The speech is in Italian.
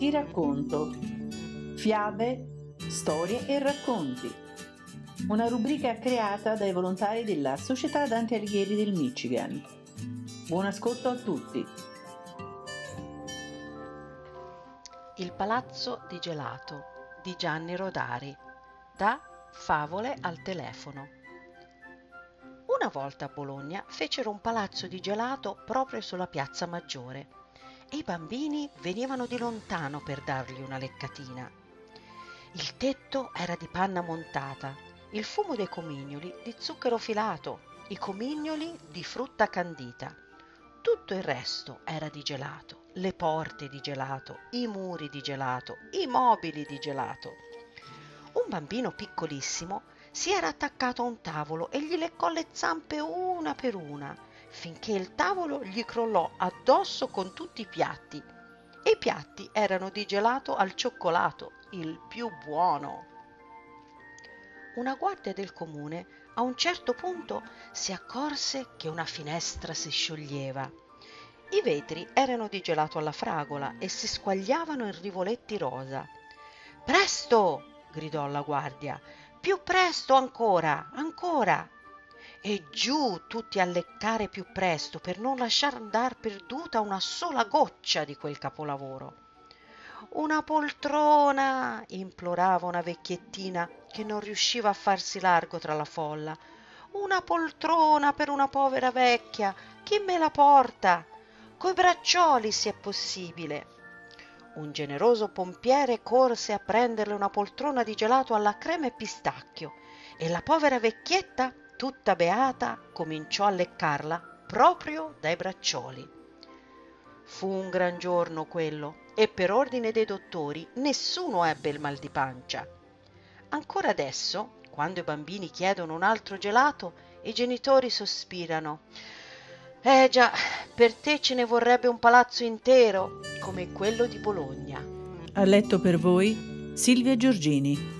Ti racconto. Fiabe, storie e racconti. Una rubrica creata dai volontari della Società Dante Alighieri del Michigan. Buon ascolto a tutti. Il palazzo di gelato di Gianni Rodari da Favole al telefono. Una volta a Bologna fecero un palazzo di gelato proprio sulla piazza Maggiore i bambini venivano di lontano per dargli una leccatina. Il tetto era di panna montata, il fumo dei comignoli di zucchero filato, i comignoli di frutta candita. Tutto il resto era di gelato, le porte di gelato, i muri di gelato, i mobili di gelato. Un bambino piccolissimo si era attaccato a un tavolo e gli leccò le zampe una per una, finché il tavolo gli crollò addosso con tutti i piatti. E i piatti erano di gelato al cioccolato, il più buono. Una guardia del comune a un certo punto si accorse che una finestra si scioglieva. I vetri erano di gelato alla fragola e si squagliavano in rivoletti rosa. Presto! gridò la guardia. Più presto ancora, ancora. E giù tutti a leccare più presto per non lasciar andar perduta una sola goccia di quel capolavoro. Una poltrona, implorava una vecchiettina che non riusciva a farsi largo tra la folla. Una poltrona per una povera vecchia. Chi me la porta? Coi braccioli, se è possibile. Un generoso pompiere corse a prenderle una poltrona di gelato alla crema e pistacchio e la povera vecchietta, tutta beata, cominciò a leccarla proprio dai braccioli. Fu un gran giorno quello e per ordine dei dottori nessuno ebbe il mal di pancia. Ancora adesso, quando i bambini chiedono un altro gelato, i genitori sospirano. Eh già, per te ce ne vorrebbe un palazzo intero come quello di Bologna. Ha letto per voi Silvia Giorgini.